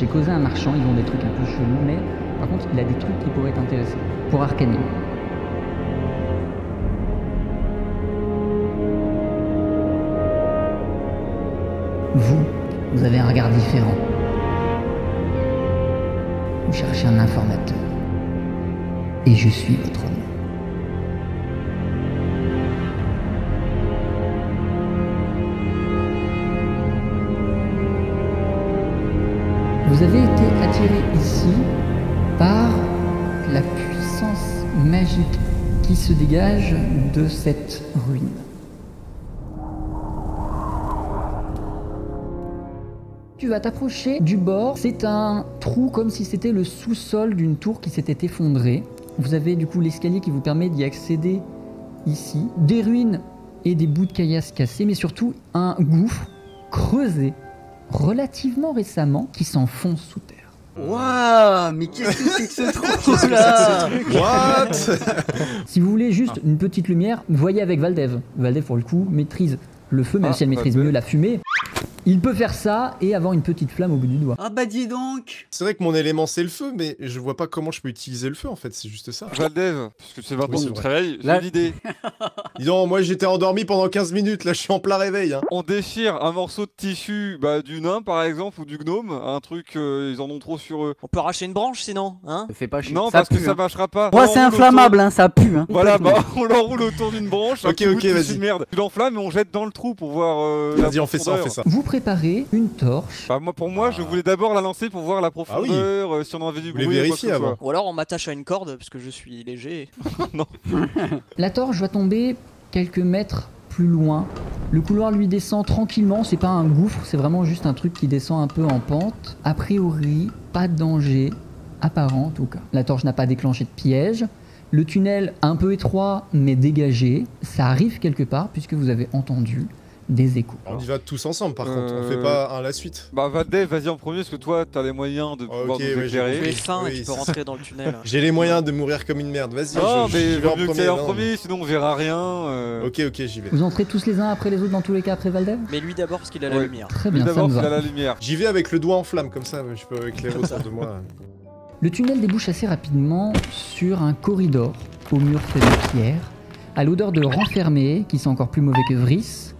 J'ai causé un marchand, ils ont des trucs un peu chelous, mais par contre, il a des trucs qui pourraient t'intéresser. Pour Arcanine. Vous, vous avez un regard différent. Vous cherchez un informateur. Et je suis votre homme. Ici par la puissance magique qui se dégage de cette ruine. Tu vas t'approcher du bord. C'est un trou comme si c'était le sous-sol d'une tour qui s'était effondrée. Vous avez du coup l'escalier qui vous permet d'y accéder ici. Des ruines et des bouts de caillasse cassés, mais surtout un gouffre creusé relativement récemment qui s'enfonce sous terre. Waouh, mais qu'est-ce que c'est que ce truc là What? Si vous voulez juste une petite lumière, voyez avec Valdev. Valdev, pour le coup, maîtrise le feu, même Ah, si elle maîtrise mieux la fumée. Il peut faire ça et avoir une petite flamme au bout du doigt. Ah bah dis donc C'est vrai que mon élément c'est le feu, mais je vois pas comment je peux utiliser le feu en fait, c'est juste ça. Valdev, puisque c'est maintenant Oui, que tu c'est te réveilles, j'ai Là- une idée. Dis donc, moi j'étais endormi pendant 15 minutes, là je suis en plein réveil. Hein. On déchire un morceau de tissu bah, du nain par exemple ou du gnome, un truc, euh, ils en ont trop sur eux. On peut arracher une branche sinon, hein? Fais pas chier. Non, ça parce que ça hein. marchera pas. Ouais, On c'est inflammable, hein, ça pue. Hein. Voilà, bah on l'enroule autour d'une branche, Ok, ok, vas-y. Tu l'enflammes et on jette dans le trou pour voir. euh, la Vas-y, on fait ça, on fait ça. Vous préparez une torche. Bah, moi, pour moi, je voulais d'abord la lancer pour voir la profondeur, euh, si on avait du bruit. vérifier avant. Ou alors on m'attache à une corde parce que je suis léger. La torche va tomber quelques mètres plus loin. Le couloir lui descend tranquillement, c'est pas un gouffre, c'est vraiment juste un truc qui descend un peu en pente. A priori, pas de danger apparent en tout cas. La torche n'a pas déclenché de piège. Le tunnel un peu étroit mais dégagé, ça arrive quelque part puisque vous avez entendu des échos. On y va tous ensemble par contre, on Euh, fait pas un à la suite. Bah, Valdev, vas-y en premier, parce que toi, t'as les moyens de pouvoir ok, nous ouais, j'ai éclairer. Tu es oui, et tu peux rentrer dans le tunnel. J'ai les moyens de mourir comme une merde, vas-y. Non, je- mais vais vaut mieux que tu ailles en premier, sinon on verra rien. euh. Ok, ok, j'y vais. Vous entrez tous les uns après les autres dans tous les cas après Valdev Mais lui d'abord parce qu'il a la lumière. Très bien, d'abord, a la lumière. J'y vais avec le doigt en flamme, comme ça je peux éclairer autour de moi. Le tunnel débouche assez rapidement sur un corridor au mur fait de pierre, à l'odeur de renfermé qui sent encore plus mauvais que Vris,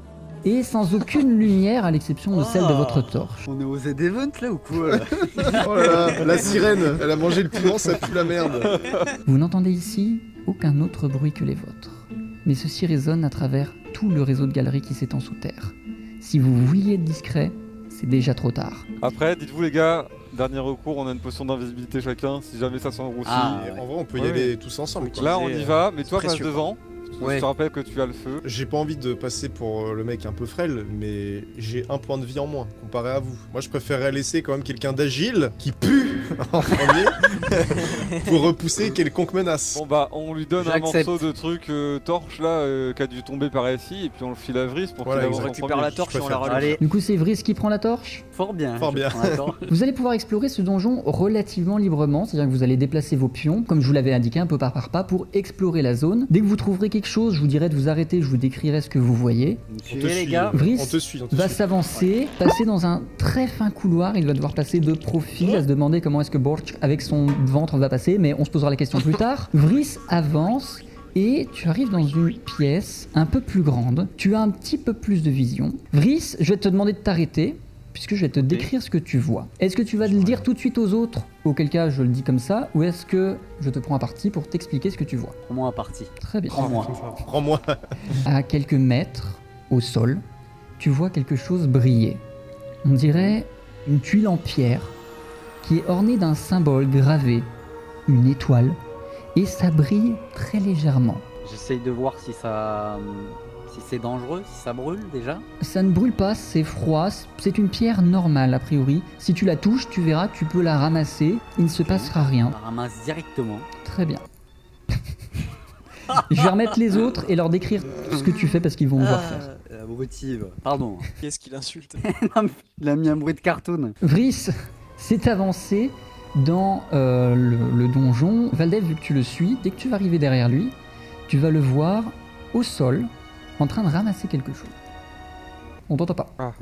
et sans aucune lumière à l'exception de celle de votre torche. On est aux Z-Event là ou quoi Oh là là, la sirène, elle a mangé le piment, ça pue la merde. Vous n'entendez ici aucun autre bruit que les vôtres, mais ceci résonne à travers tout le réseau de galeries qui s'étend sous terre. Si vous vouliez être discret, c'est déjà trop tard. Après, dites-vous les gars, dernier recours, on a une potion d'invisibilité chacun, si jamais ça s'enroussit. Ah, En vrai, on peut y Ouais. aller tous ensemble. quoi. Là, on y va, mais toi, passe devant. Ouais. Je te rappelle que tu as le feu. J'ai pas envie de passer pour euh, le mec un peu frêle, mais j'ai un point de vie en moins comparé à vous. Moi, je préférerais laisser quand même quelqu'un d'agile qui pue en premier pour repousser quelconque menace. Bon bah, on lui donne un morceau de truc euh, torche là, euh, qui a dû tomber par ici, et puis on le file à Vris pour Voilà, qu'il avance récupère la torche et on la. Allez, Du coup, c'est Vris qui prend la torche? Fort bien. Fort bien. Vous allez pouvoir explorer ce donjon relativement librement, c'est-à-dire que vous allez déplacer vos pions, comme je vous l'avais indiqué un peu par par pas, pour explorer la zone. Dès que vous trouverez quelque chose, je vous dirai de vous arrêter, je vous décrirai ce que vous voyez. On te les suit, gars Vris on te suit, on te va s'avancer, passer dans un très fin couloir, il va devoir passer de profil, à se demander comment est-ce que Borch, avec son ventre, va passer, mais on se posera la question plus tard. Vris avance. Et tu arrives dans une pièce un peu plus grande. Tu as un petit peu plus de vision. Vris, je vais te demander de t'arrêter, puisque je vais te décrire ce que tu vois. Est-ce que tu vas le dire tout de suite aux autres, auquel cas je le dis comme ça, ou est-ce que je te prends à partie pour t'expliquer ce que tu vois? Prends-moi un parti. Très bien. Prends-moi. Prends-moi. À quelques mètres, au sol, tu vois quelque chose briller. On dirait une tuile en pierre qui est ornée d'un symbole gravé, une étoile, et ça brille très légèrement. J'essaye de voir si ça. Si c'est dangereux, si ça brûle déjà. Ça ne brûle pas, c'est froid, c'est une pierre normale a priori. Si tu la touches, tu verras, tu peux la ramasser, il ne se passera On rien. la ramasse directement. Très bien. Je vais remettre les autres et leur décrire ce que tu fais parce qu'ils vont voir faire. Ah, La motive. Pardon. Qu'est-ce qu'il insulte Non, mais Il a mis un bruit de cartoon. Vris s'est avancé dans euh, le, le donjon. Valdev, vu que tu le suis, dès que tu vas arriver derrière lui, tu vas le voir au sol, en train de ramasser quelque chose. On t'entend pas.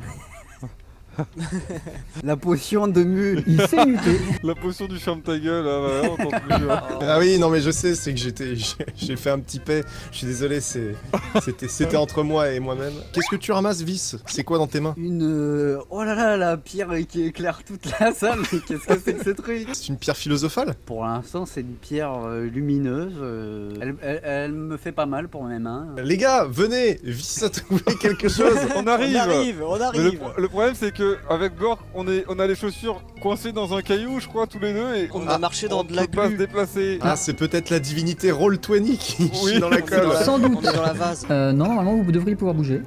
La potion de mu. Il s'est muté. La potion du ferme ta gueule, là, voilà, on entend plus. hein. Ah oui, non mais je sais, c'est que j'étais, j'ai- fait un petit paix. Je suis désolé, c'est, c'était, c'était entre moi et moi-même. Qu'est-ce que tu ramasses, Vice? C'est quoi dans tes mains? Une. euh, Oh là là, la pierre qui éclaire toute la salle. Mais qu'est-ce que c'est que ce truc? C'est une pierre philosophale? Pour l'instant, c'est une pierre euh, lumineuse. euh, elle, elle- elle me fait pas mal pour mes mains. Les gars, venez Vice a trouvé quelque chose On arrive On arrive, on le, arrive. le problème c'est que avec Bork on est on a les chaussures coincées dans un caillou je crois tous les deux et On a marché dans on de la peut pas se glu. déplacer. Ah, c'est peut-être la divinité Roll20 qui Oui. chie dans la colle. Sans doute. On est dans la vase. Euh, non, normalement, vous devriez pouvoir bouger.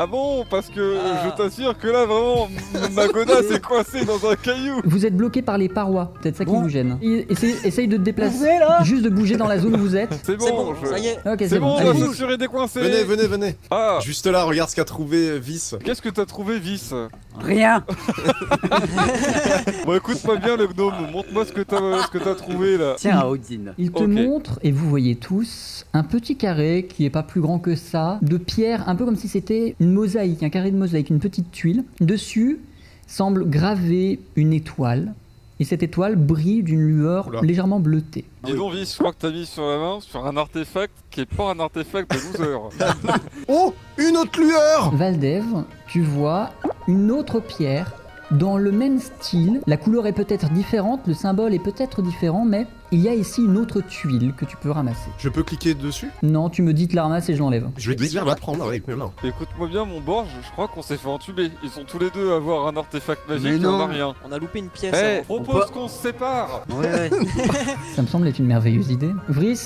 Ah bon parce que Ah. je t'assure que là vraiment ma godasse est coincée dans un caillou. Vous êtes bloqué par les parois, peut-être ça qui Bon. vous gêne. Essaye, essaye de te déplacer, là juste de bouger dans la zone où vous êtes. C'est bon, je- ça y est. C'est bon, bon. la chaussure est décoincée. Venez, venez, venez. Ah Juste là, regarde ce qu'a trouvé euh, Vice. Qu'est-ce que t'as trouvé Vice? Rien Bon écoute pas bien le gnome, montre-moi ce que t'as t'as trouvé là. Tiens, Odin. Il te montre, et vous voyez tous, un petit carré qui est pas plus grand que ça, de pierre, un peu comme si c'était une mosaïque, un carré de mosaïque, une petite tuile. Dessus semble graver une étoile, et cette étoile brille d'une lueur Oula. légèrement bleutée. Dis donc Vice, je crois que t'as mis sur la main sur un artefact qui est pas un artefact de loser. Oh Une autre lueur Valdev, tu vois une autre pierre dans le même style. La couleur est peut-être différente, le symbole est peut-être différent, mais il y a ici une autre tuile que tu peux ramasser. Je peux cliquer dessus? Non, tu me dis de la ramasser et je l'enlève. Je vais déjà la prendre avec mes mains. Écoute-moi bien mon Borge, je crois qu'on s'est fait entuber. Ils sont tous les deux à avoir un artefact magique Mais et on non. a rien. On a loupé une pièce. Eh, avant. propose qu'on se sépare Ouais, ouais. Ça me semble être une merveilleuse idée. Vris,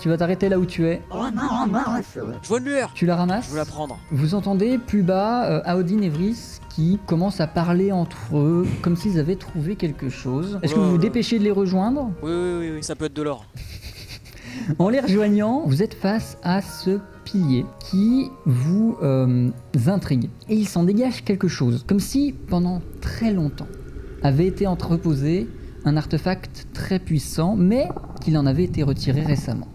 tu vas t'arrêter là où tu es. Je vois une lueur. Tu la ramasses Je veux la prendre. Vous entendez plus bas euh, Aodin et Vris qui commencent à parler entre eux comme s'ils avaient trouvé quelque chose. Est-ce que Oh vous vous là. dépêchez de les rejoindre? Oui, oui, oui, oui, ça peut être de l'or. En les rejoignant, vous êtes face à ce pilier qui vous euh, intrigue. Et il s'en dégage quelque chose, comme si pendant très longtemps avait été entreposé un artefact très puissant, mais qu'il en avait été retiré récemment.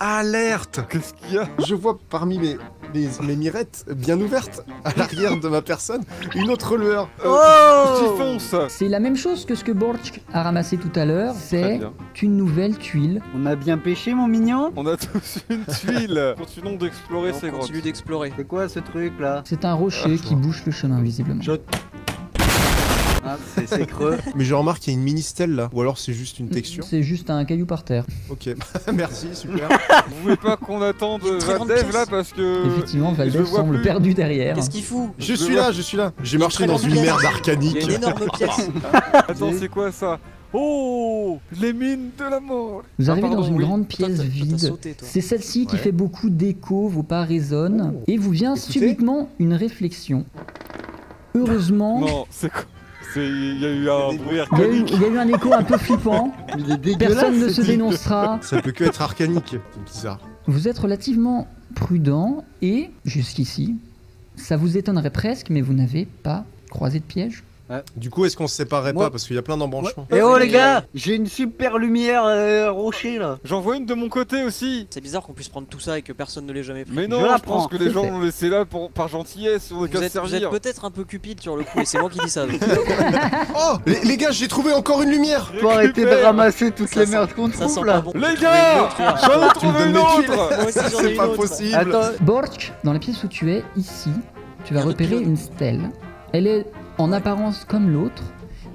Alerte Qu'est-ce qu'il y a? Je vois parmi mes, mes, mes mirettes bien ouvertes, à l'arrière de ma personne, une autre lueur. Qui fonce C'est la même chose que ce que Borch a ramassé tout à l'heure, c'est une nouvelle tuile. On a bien pêché, mon mignon? On a tous une tuile Continuons d'explorer ces grottes. continue d'explorer. C'est quoi ce truc là? C'est un rocher qui bouche le chemin visiblement. Je- Ah, c'est creux. Mais je remarque qu'il y a une mini stèle là, ou alors c'est juste une texture. C'est juste un caillou par terre. Ok, merci, super. Vous voulez pas qu'on attende grande Valdev là parce que. Effectivement, je Valdev semble plus. perdu derrière. Qu'est-ce qu'il fout Je suis vois. là, je suis là. J'ai marché dans une pièce. merde Il y a arcanique. une énorme pièce. Attends, c'est quoi ça Oh Les mines de la mort Vous Ah, arrivez pardon, dans une oui. grande pièce vide. C'est celle-ci qui fait beaucoup d'écho, vos pas résonnent, Oh. et vous vient Écoutez. subitement une réflexion. Heureusement, Non, c'est quoi Il y a eu un bruit arcanique. il y a eu un écho un peu flippant. Il est dégueulasse. Personne ne se dénoncera. Ça peut que être arcanique. C'est bizarre. Vous êtes relativement prudent, et jusqu'ici, ça vous étonnerait presque, mais vous n'avez pas croisé de piège. Du coup, est-ce qu'on se séparerait Moi- pas Parce qu'il y a plein d'embranchements. Eh oh les gars, j'ai une super lumière euh, rocher là. J'en vois une de mon côté aussi C'est bizarre qu'on puisse prendre tout ça et que personne ne l'ait jamais pris. Mais non, je, pense que les gens l'ont laissé là pour, par gentillesse, on Vous êtes, vous êtes servir. peut-être un peu cupide sur le coup et c'est moi qui dis ça. Oh les, les gars, j'ai trouvé encore une lumière Faut arrêter de ramasser toutes Ça les merdes qu'on Ça trouve sent là. bon. Les gars. J'en ai trouvé une autre C'est pas possible Attends, Borch, dans la pièce où tu es, ici, tu vas repérer une stèle. Elle est en apparence comme l'autre,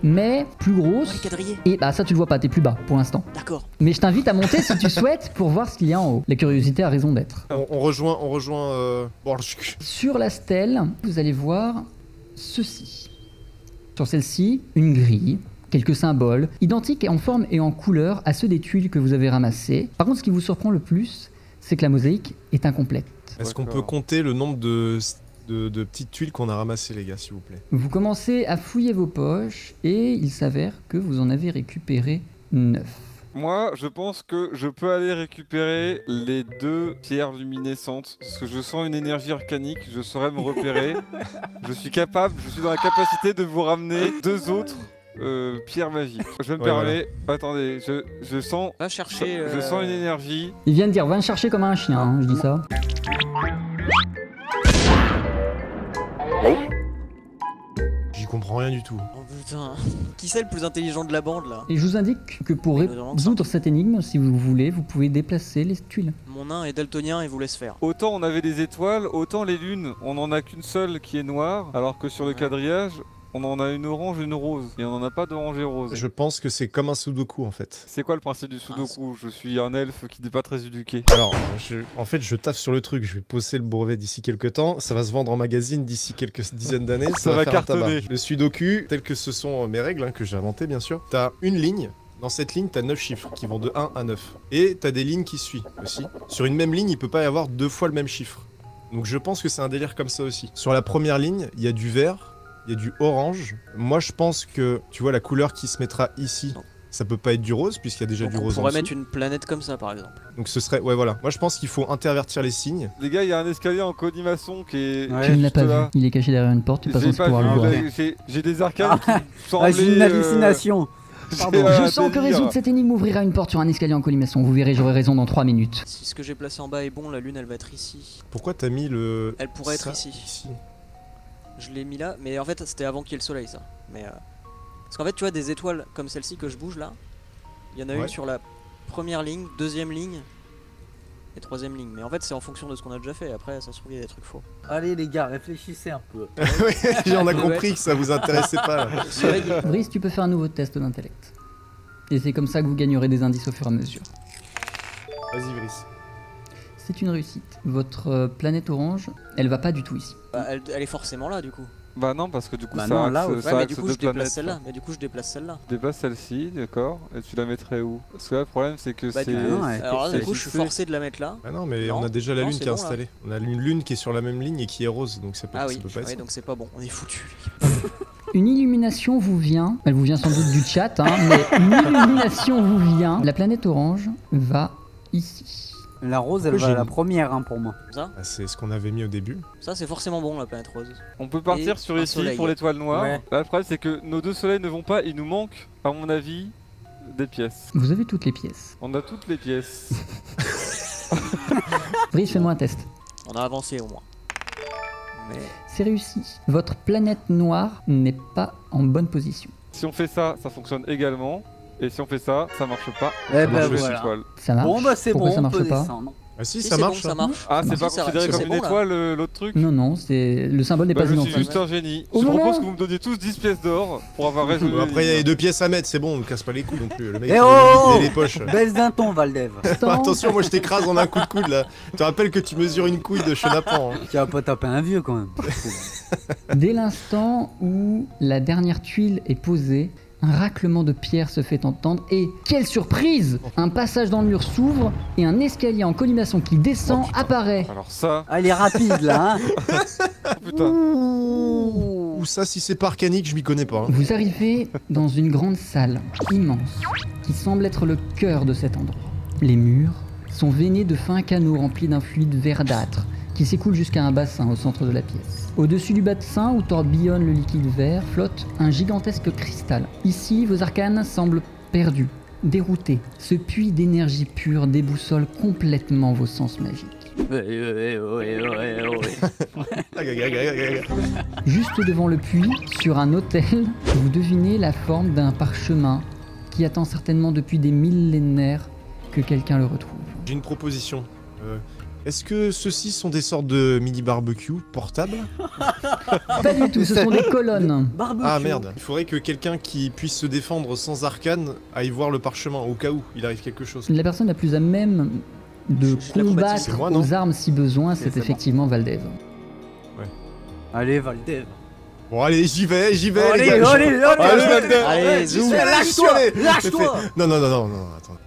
mais plus les grosse. Et bah ça tu le vois pas, t'es plus bas pour l'instant. D'accord. Mais je t'invite à monter si tu souhaites pour voir ce qu'il y a en haut. La curiosité a raison d'être. on, on rejoint, on rejoint. Euh... Sur la stèle, vous allez voir ceci. Sur celle-ci, une grille, quelques symboles, identiques en forme et en couleur à ceux des tuiles que vous avez ramassées. Par contre, ce qui vous surprend le plus, c'est que la mosaïque est incomplète. Est-ce qu'on peut compter le nombre de, de, de petites tuiles qu'on a ramassées, les gars, s'il vous plaît Vous commencez à fouiller vos poches et il s'avère que vous en avez récupéré 9. Moi, je pense que je peux aller récupérer les deux pierres luminescentes. Parce que je sens une énergie arcanique, je saurais me repérer. je suis capable, je suis dans la capacité de vous ramener deux autres euh, pierres magiques. Je me Ouais, permets. Attendez, je, je sens. Va chercher. Je euh, sens une énergie. Il vient de dire va me chercher comme un chien, hein, je dis ça. Comprends comprends rien du tout. Oh putain. Qui c'est le plus intelligent de la bande là Et je vous indique que pour résoudre cette énigme, si vous voulez, vous pouvez déplacer les tuiles. Mon nain est daltonien et vous laisse faire. Autant on avait des étoiles, autant les lunes, on en a qu'une seule qui est noire, alors que sur le Ouais. quadrillage, on en a une orange et une rose. Et on en a pas d'orange et rose. Je pense que c'est comme un sudoku en fait. C'est quoi le principe du sudoku? Je suis un elfe qui n'est pas très éduqué. Alors, je- en fait, je taffe sur le truc. Je vais poser le brevet d'ici quelques temps. Ça va se vendre en magazine d'ici quelques dizaines d'années. Ça, Ça va tabac. cartonner. Le sudoku, tel que ce sont mes règles, hein, que j'ai inventées bien sûr, t'as une ligne. Dans cette ligne, t'as 9 chiffres qui vont de 1 à 9. Et t'as des lignes qui suivent aussi. Sur une même ligne, il peut pas y avoir deux fois le même chiffre. Donc je pense que c'est un délire comme ça aussi. Sur la première ligne, il y a du vert, il y a du orange. Moi, je pense que, tu vois, la couleur qui se mettra ici, Non. ça peut pas être du rose, puisqu'il y a déjà Donc du on rose en pourrait mettre une planète comme ça par exemple. Donc ce serait, ouais voilà. Moi je pense qu'il faut intervertir les signes. Les gars, il y a un escalier en colimaçon qui est. Ouais. tu ne l'as pas là. vu, il est caché derrière une porte, tu n'es pas pouvoir le vu, voir. j'ai- des arcanes qui semblaient. Ah, j'ai une euh, hallucination. Pardon. Je sens que résoudre cette énigme ouvrira une porte sur un escalier en colimaçon. Vous verrez, j'aurai raison dans 3 minutes. Si ce que j'ai placé en bas est bon, la lune elle va être ici. Pourquoi t'as mis le. Elle pourrait être ça ici? Je l'ai mis là, mais en fait c'était avant qu'il y ait le soleil ça. Mais euh, Parce qu'en fait tu vois des étoiles comme celle-ci que je bouge là, il y en a Ouais. une sur la première ligne, deuxième ligne et troisième ligne. Mais en fait c'est en fonction de ce qu'on a déjà fait, après ça se trouve il y a des trucs faux. Allez les gars, réfléchissez un peu. Oui, on a compris que ça vous intéressait pas. Brice, tu peux faire un nouveau test d'intellect. Et c'est comme ça que vous gagnerez des indices au fur et à mesure. Vas-y, Brice. C'est une réussite. Votre euh, planète orange, elle va pas du tout ici. bah, elle, elle est forcément là du coup. Bah non, parce que du coup, Bah ça non, axe, là, ouais, ça Ouais mais du coup deux je déplace planètes. celle-là. Mais du coup je déplace celle-là. Je déplace celle-ci, d'accord. Et tu la mettrais où? Parce que là, le problème, c'est que Bah, c'est. ouais. Alors là du coup je suis forcé de la mettre là. Ah non, mais Non. on a déjà la Non, lune qui est bon, là. installée. On a une lune qui est sur la même ligne et qui est rose, donc ça peut, Ah ça oui, peut pas être ça. donc c'est pas bon, on est foutu. Une illumination vous vient, elle vous vient sans doute du chat, hein, mais une illumination vous vient. La planète orange va ici. La rose, elle va à la première hein, pour moi. Ça, Ah, c'est ce qu'on avait mis au début. ça c'est forcément bon la planète rose. On peut partir Et sur ici soleil. pour l'étoile noire. Ouais. Là, le problème, c'est que nos deux soleils ne vont pas. Il nous manque, à mon avis, des pièces. Vous avez toutes les pièces. On a toutes les pièces. Brice, fais-moi un test. On a avancé au moins. Mais C'est réussi. Votre planète noire n'est pas en bonne position. si on fait ça, ça fonctionne également. Et si on fait ça, ça marche pas. Eh Ça ben marche voilà. Ça marche Bon bah c'est bon, ça on marche peut pas descendre. Ah si, si, ça c'est marche. bon, ça marche. Ah, c'est pas considéré comme une étoile euh, l'autre truc Non, non, c'est le symbole n'est Bah, pas je suis juste un génie. Au je propose que vous me donniez tous 10 pièces d'or pour avoir résolu. Après, il y a les deux pièces à mettre, c'est bon, on ne casse pas les couilles non plus. Le mec, Eh il oh les poches. Baisse d'un ton, Valdev. Attention, moi je t'écrase en un coup de coude là. Tu te rappelles que tu mesures une couille de chenapan. Hein. Tu vas pas taper un vieux quand même. Dès l'instant où la dernière tuile est posée, un raclement de pierre se fait entendre et, quelle surprise Un passage dans le mur s'ouvre et un escalier en colimaçon qui descend Oh, apparaît. Alors ça, Ah, il est rapide là, hein. oh, putain. Ou ça, si c'est pas arcanique, je m'y connais pas. hein. Vous arrivez dans une grande salle immense qui semble être le cœur de cet endroit. Les murs sont veinés de fins canaux remplis d'un fluide verdâtre qui s'écoule jusqu'à un bassin au centre de la pièce. Au-dessus du bassin où tourbillonne le liquide vert flotte un gigantesque cristal. Ici, vos arcanes semblent perdus, déroutés. Ce puits d'énergie pure déboussole complètement vos sens magiques. Juste devant le puits, sur un autel, vous devinez la forme d'un parchemin qui attend certainement depuis des millénaires que quelqu'un le retrouve. J'ai une proposition. Euh, Est-ce que ceux-ci sont des sortes de mini barbecue portables Pas du tout, ce sont des colonnes. Barbecue. Ah merde, il faudrait que quelqu'un qui puisse se défendre sans arcane aille voir le parchemin au cas où il arrive quelque chose. La personne la plus à même de combattre moi, aux armes si besoin, C'est- effectivement Valdev. Allez, Valdev. Bon allez, j'y vais, j'y vais allez, les gars. allez, je- allez, Allez, allez, Valdev. allez, Ouais, zoom. Lâche-toi, lâche-toi. Non, non, non, non, non, attends.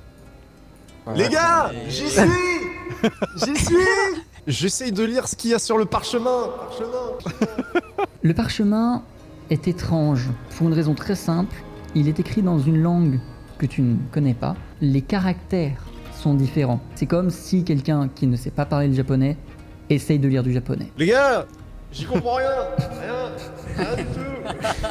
Voilà. Les gars, Ouais. j'y suis J'y suis J'essaye de lire ce qu'il y a sur le parchemin. Parchemin. Le parchemin est étrange pour une raison très simple. Il est écrit dans une langue que tu ne connais pas. Les caractères sont différents. C'est comme si quelqu'un qui ne sait pas parler le japonais essaye de lire du japonais. Les gars, J'y comprends rien Rien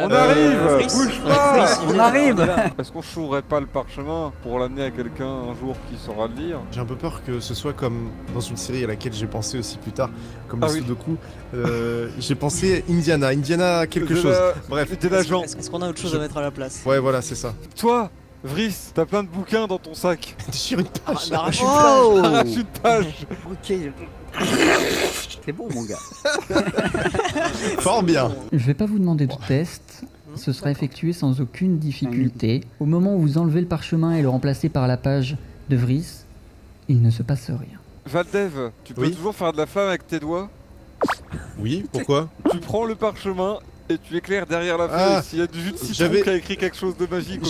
On Euh, arrive. Bouge pas il on arrive. Est-ce qu'on chouerait pas le parchemin pour l'amener à quelqu'un un jour qui saura le lire J'ai un peu peur que ce soit comme dans une série à laquelle j'ai pensé aussi plus tard, comme Ah le oui. Sudoku. Euh, j'ai pensé Indiana, Indiana quelque De chose. la- Bref. T'es Est-ce l'agent. est-ce qu'on a autre chose Je- à mettre à la place? Ouais, voilà, c'est ça. Toi, Vris, t'as plein de bouquins dans ton sac. Déchire une Ah, page. N'arrache une Oh Arrache une page. Ok. C'est bon, mon gars. Fort bien. Je vais pas vous demander de test. Ce sera effectué sans aucune difficulté. Au moment où vous enlevez le parchemin et le remplacez par la page de Vris, il ne se passe rien. Valdev, tu peux Oui. toujours faire de la flamme avec tes doigts? Oui, pourquoi? Tu prends le parchemin et tu éclaires derrière la Ah. feuille. S'il y a du jus de citron J'avais- qui a écrit quelque chose de magique.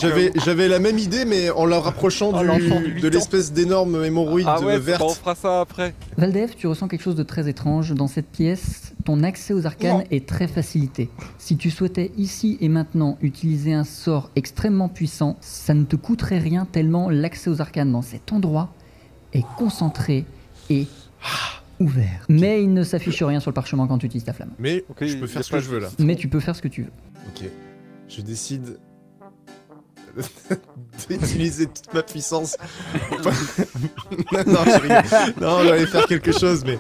J'avais, la même idée, mais en la rapprochant du- de l'espèce d'énorme hémorroïde Ah ouais, verte. bah, on fera ça après. Valdev, tu ressens quelque chose de très étrange. Dans cette pièce, ton accès aux arcanes Non. est très facilité. Si tu souhaitais ici et maintenant utiliser un sort extrêmement puissant, ça ne te coûterait rien tellement l'accès aux arcanes dans cet endroit est concentré et ouvert. Mais il ne s'affiche rien sur le parchemin quand tu utilises ta flamme. Mais Ok, je peux faire ce pas que je veux là. Mais tu peux faire ce que tu veux. Ok. Je décide d'utiliser toute ma puissance. non, non, j'allais faire quelque chose, mais.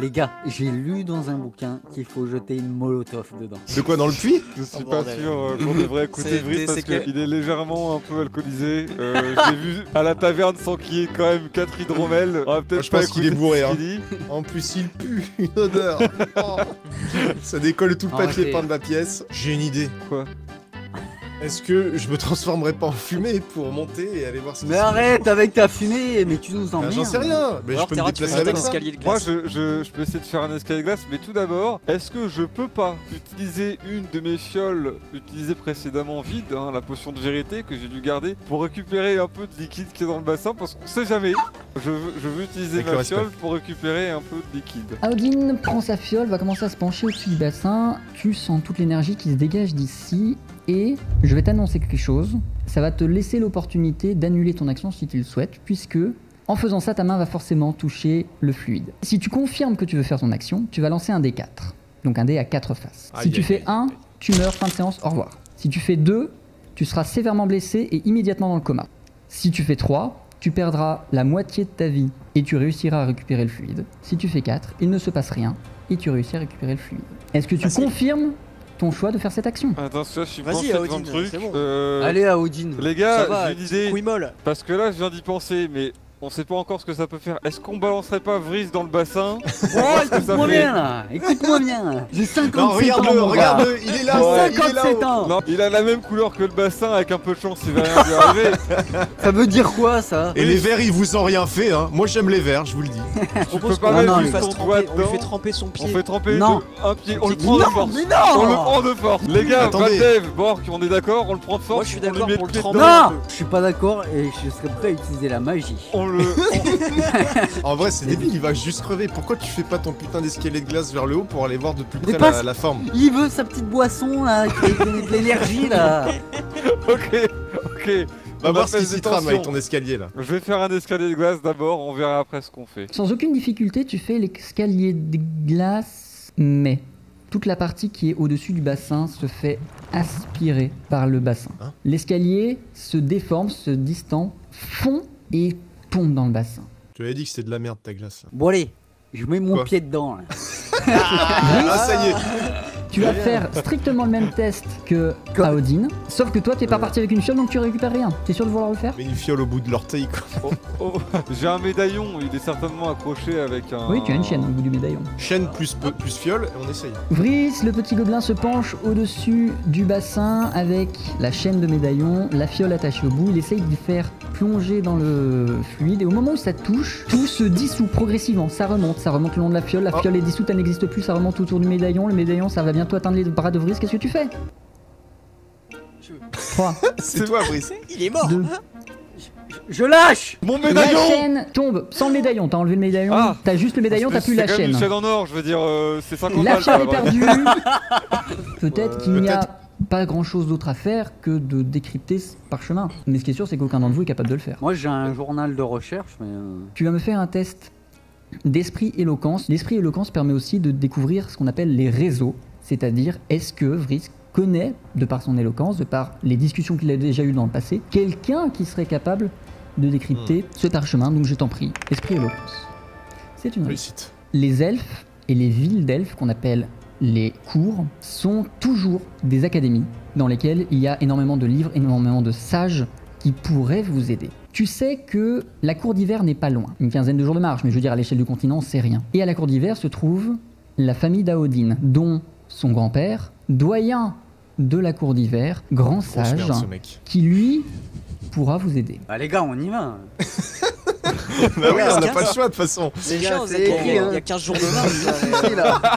Les gars, j'ai lu dans un bouquin qu'il faut jeter une molotov dedans. De quoi dans le puits Je suis Oh, pas bordel. sûr euh, qu'on devrait écouter C'est- Vris parce que- qu'il est légèrement un peu alcoolisé. Euh, je l'ai vu à la taverne sans qu'il y ait quand même 4 hydromels. On va peut-être je pas pense qu'il est bourré, ce hein. dit. En plus, il pue une odeur. Oh. Ça décolle tout le papier Arrêtez. peint de ma pièce. J'ai une idée. Quoi? Est-ce que je me transformerai pas en fumée pour monter et aller voir ce Mais arrête avec ta fumée, mais tu nous passe emmerdes. Ah, J'en sais rien. Mais Alors, je peux me déplacer avec un ça. escalier de Moi, glace. je, je- je peux essayer de faire un escalier de glace, mais tout d'abord, est-ce que je peux pas utiliser une de mes fioles utilisées précédemment vide, hein, la potion de vérité que j'ai dû garder, pour récupérer un peu de liquide qui est dans le bassin Parce qu'on sait jamais. Je veux, je veux utiliser Avec ma fiole pour récupérer un peu de liquide. Audine prend sa fiole, va commencer à se pencher au-dessus du bassin. Tu sens toute l'énergie qui se dégage d'ici. Et je vais t'annoncer quelque chose. Ça va te laisser l'opportunité d'annuler ton action si tu le souhaites, puisque en faisant ça, ta main va forcément toucher le fluide. Si tu confirmes que tu veux faire ton action, tu vas lancer un D4. Donc un dé à 4 faces. si tu fais aïe, 1, tu meurs, fin de séance, au revoir. Si tu fais 2, tu seras sévèrement blessé et immédiatement dans le coma. Si tu fais 3, tu perdras la moitié de ta vie et tu réussiras à récupérer le fluide. Si tu fais 4, il ne se passe rien et tu réussis à récupérer le fluide. Est-ce que tu Facile. confirmes ton choix de faire cette action Attends, je suis Vas-y, truc. bon. Euh, Allez à Odin. Les gars, j'ai une idée. Parce que là, je viens d'y penser, mais on sait pas encore ce que ça peut faire. Est-ce qu'on balancerait pas Vris dans le bassin Oh, écoute-moi fait bien là. Écoute-moi bien. J'ai 57 Non, ans. gars. regarde-le. Il est là, il est 57 là. ans. Non, il a la même couleur que le bassin, avec un peu de chance, il va rien lui arriver. Ça veut dire quoi ça? Et les verts, ils vous ont rien fait, hein. Moi, j'aime les verts, je vous le dis. Propose peux pas non, mettre non, doigt tremper, on lui fait tremper son On pied. fait tremper Non. un pied, on le Non, prend de force. mais On le non prend de force. Les gars, Attendez. Valdev, Bork, on est d'accord, on le prend de force. Moi, je suis on d'accord pour le le tremper. Non Je suis pas d'accord et je serais prêt à utiliser la magie. Le. En vrai, c'est débile, il va juste crever. Pourquoi tu fais pas ton putain d'escalier de glace vers le haut pour aller voir de plus près la, la forme? Il veut sa petite boisson là, qui de l'énergie là. Ok, ok. Va On voir ce qui trame avec ton escalier là. Je vais faire un escalier de glace d'abord, on verra après ce qu'on fait. Sans aucune difficulté, tu fais l'escalier de glace, mais toute la partie qui est au-dessus du bassin se fait aspirer par le bassin. Hein? L'escalier se déforme, se distend, fond et dans le bassin. Tu avais dit que c'était de la merde ta glace. Bon allez, je mets mon Quoi pied dedans là. Ah, ça y est Tu vas faire strictement le même test que Aodine, sauf que toi t'es pas parti avec une fiole donc tu récupères rien. T'es sûr de vouloir le faire Mais une fiole au bout de l'orteil quoi. Oh, J'ai un médaillon, il est certainement accroché avec un. Oui, tu as une chaîne au bout du médaillon. Chaîne plus, plus fiole et on essaye. Vris, le petit gobelin se penche au-dessus du bassin avec la chaîne de médaillon, la fiole attachée au bout. Il essaye de faire plonger dans le fluide et au moment où ça touche, tout se dissout progressivement. Ça remonte, ça remonte le long de la fiole. La Oh. fiole est dissoute, elle n'existe plus. Ça remonte autour du médaillon. Le médaillon, ça va bientôt atteindre les bras de Vris. Qu'est-ce que tu fais Je- 3, C'est toi, Brice. Il est mort 2. Je lâche Mon La médaillon chaîne tombe sans le médaillon. T'as enlevé le médaillon, Ah. t'as juste le médaillon, t'as C'est plus la chaîne. chaîne en or, je veux dire, euh, c'est 50 La fiole est perdue. Peut-être qu'il n'y a pas grand chose d'autre à faire que de décrypter ce parchemin. Mais ce qui est sûr, c'est qu'aucun d'entre vous est capable de le faire. Moi j'ai un journal de recherche mais... euh, Tu vas me faire un test d'esprit éloquence. L'esprit éloquence permet aussi de découvrir ce qu'on appelle les réseaux, c'est-à-dire est-ce que Vrisk connaît, de par son éloquence, de par les discussions qu'il a déjà eues dans le passé, quelqu'un qui serait capable de décrypter ce parchemin. Donc je t'en prie, esprit éloquence. C'est une réussite. Réussite. Les elfes et les villes d'elfes qu'on appelle les cours sont toujours des académies dans lesquelles il y a énormément de livres, énormément de sages qui pourraient vous aider. Tu sais que la cour d'hiver n'est pas loin, une quinzaine de jours de marche, mais je veux dire à l'échelle du continent, c'est rien. Et à la cour d'hiver se trouve la famille d'Aodine, dont son grand-père, doyen de la cour d'hiver, grand Grosse sage, merde, ce mec. qui lui pourra vous aider. Bah les gars, on y va. Bah oui, on n'a pas le choix de toute façon. C'est Déjà, chiant, c'est Zach, il y a- écrit, il y a 15 jours de. Ici, là.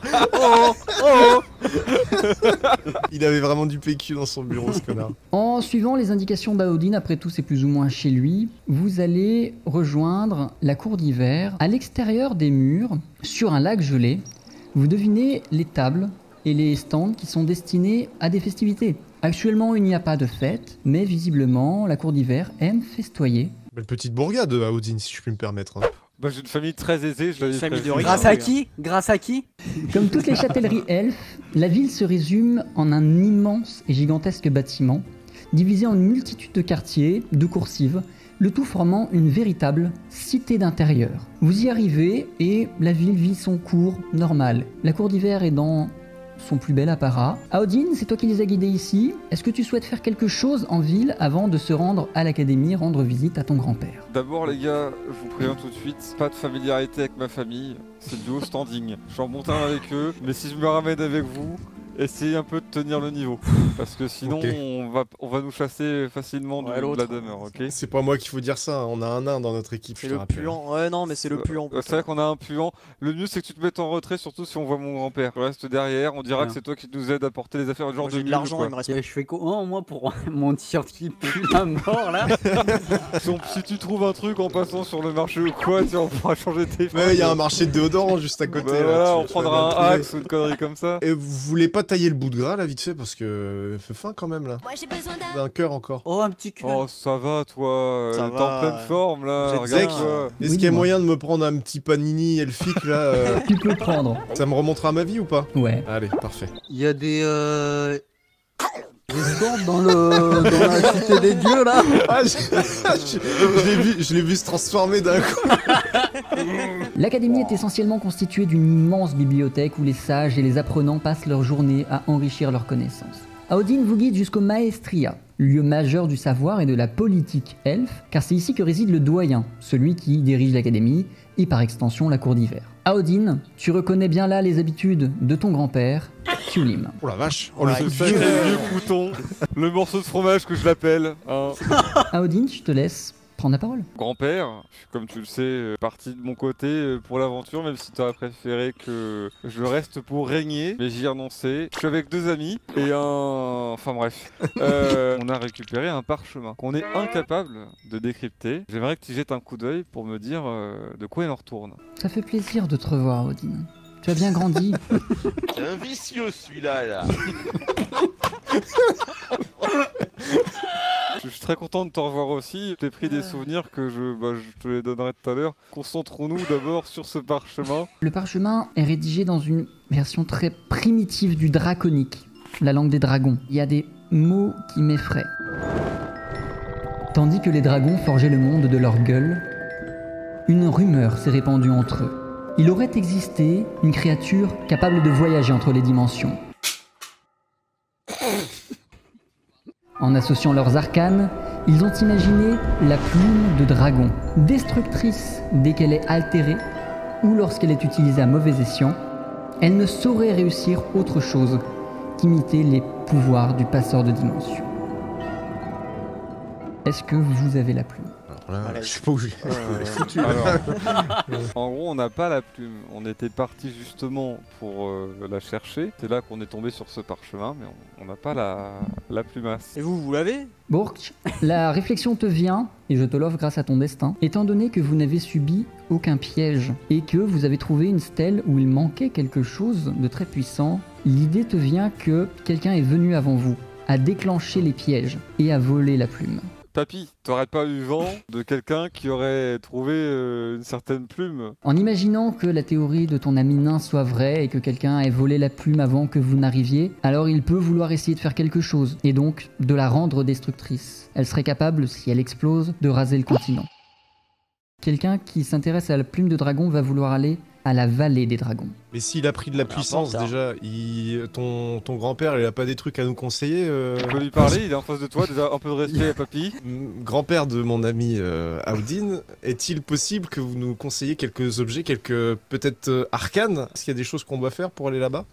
Il avait vraiment du PQ dans son bureau, ce connard. En suivant les indications d'Aodine, après tout c'est plus ou moins chez lui, vous allez rejoindre la cour d'hiver. À l'extérieur des murs, sur un lac gelé, vous devinez les tables et les stands qui sont destinés à des festivités. Actuellement, il n'y a pas de fête, mais visiblement, la cour d'hiver aime festoyer. Belle petite bourgade à Odin, si je puis me permettre. hein. Bah, j'ai une famille très aisée, je Une famille de. Grâce à qui? Grâce à qui? Comme toutes les châtelleries elfes, la ville se résume en un immense et gigantesque bâtiment, divisé en une multitude de quartiers, de coursives, le tout formant une véritable cité d'intérieur. Vous y arrivez et la ville vit son cours normal. La cour d'hiver est dans son plus bel apparat. Aodine, c'est toi qui les as guidés ici. Est-ce que tu souhaites faire quelque chose en ville avant de se rendre à l'académie, rendre visite à ton grand-père? D'abord, les gars, je vous préviens tout de suite, pas de familiarité avec ma famille, c'est du haut standing. Je suis en avec eux, mais si je me ramène avec vous, essayez un peu tenir le niveau. Parce que sinon, on, va, on va nous chasser facilement du- de la demeure, ok C'est pas moi qu'il faut dire ça, hein. on a un nain dans notre équipe, C'est le rappelle. puant. Ouais, non, mais c'est le puant. Euh, C'est vrai qu'on a un puant. Le mieux, c'est que tu te mettes en retrait, surtout si on voit mon grand-père. Reste derrière, on dira Ouais. que c'est toi qui nous aide à porter les affaires, genre Moi, de J'ai de mule, l'argent, quoi. il me reste. Je fais comment moi pour mon t-shirt qui pue la mort là Si, tu trouves un truc en passant sur le marché ou quoi, tu on pourra changer tes Ouais, il y a un marché de déodorant juste à côté. Bah là, voilà, on prendra un axe ou une connerie comme ça. Et vous voulez pas tailler le bout de gras là vite fait parce que euh, fait faim quand même là. Moi j'ai besoin d'un. Cœur encore. Oh un petit cul. Oh, ça va, toi. Ça euh, T'es va. en pleine forme, là. Regarde. Est-ce qu'il y a moyen de me prendre un petit panini elfique là euh, Tu peux prendre. Ça me remontera ma vie ou pas? Ouais. Allez, parfait. Il y a des euh... des stands dans le dans la cité des dieux là. Ah, je, je- je l'ai vu, je l'ai vu se transformer d'un coup. L'académie est essentiellement constituée d'une immense bibliothèque où les sages et les apprenants passent leur journée à enrichir leurs connaissances. Aodine vous guide jusqu'au Maestria, lieu majeur du savoir et de la politique elfe, car c'est ici que réside le doyen, celui qui dirige l'académie et par extension la cour d'hiver. Aodine, tu reconnais bien là les habitudes de ton grand-père, Tulim. Oh la vache. Oh le vieux. vieux couton. Le morceau de fromage que je l'appelle. hein. Aodine, je te laisse prendre la parole. Grand-père, je suis, comme tu le sais, euh, parti de mon côté euh, pour l'aventure, même si tu aurais préféré que je reste pour régner, mais j'y ai renoncé. Je suis avec deux amis et un... Enfin bref. Euh, on a récupéré un parchemin qu'on est incapable de décrypter. J'aimerais que tu jettes un coup d'œil pour me dire de quoi il en retourne. Ça fait plaisir de te revoir, Aodine. Tu as bien grandi. C'est un vicieux celui-là là. Je suis très content de te revoir aussi. Je t'ai pris des souvenirs que je, bah, je te les donnerai tout à l'heure. Concentrons-nous d'abord sur ce parchemin. Le parchemin est rédigé dans une version très primitive du draconique, la langue des dragons. Il y a des mots qui m'effraient. Tandis que les dragons forgeaient le monde de leur gueule, une rumeur s'est répandue entre eux. Il aurait existé une créature capable de voyager entre les dimensions. En associant leurs arcanes, ils ont imaginé la plume de dragon, destructrice dès qu'elle est altérée ou lorsqu'elle est utilisée à mauvais escient, elle ne saurait réussir autre chose qu'imiter les pouvoirs du passeur de dimension. Est-ce que vous avez la plume? Là, je sais pas où foutu. Alors, en gros, on n'a pas la plume. On était parti justement pour euh, la chercher. C'est là qu'on est tombé sur ce parchemin, mais on- n'a pas la, la plumasse. Et vous, vous l'avez? Bourg, la réflexion te vient, et je te l'offre grâce à ton destin, étant donné que vous n'avez subi aucun piège, et que vous avez trouvé une stèle où il manquait quelque chose de très puissant, l'idée te vient que quelqu'un est venu avant vous, a déclenché les pièges, et a volé la plume. Papy, t'aurais pas eu vent de quelqu'un qui aurait trouvé euh, une certaine plume En imaginant que la théorie de ton ami nain soit vraie et que quelqu'un ait volé la plume avant que vous n'arriviez, alors il peut vouloir essayer de faire quelque chose, et donc de la rendre destructrice. Elle serait capable, si elle explose, de raser le continent. Quelqu'un qui s'intéresse à la plume de dragon va vouloir aller à la vallée des dragons. Mais s'il a pris de la On puissance déjà, il... ton, ton grand-père, il a pas des trucs à nous conseiller euh, Tu peux lui parler, il est en face de toi, déjà un peu de respect Papy. Grand-père de mon ami euh, Audin, est-il possible que vous nous conseilliez quelques objets, quelques peut-être euh, arcanes? Est-ce qu'il y a des choses qu'on doit faire pour aller là-bas?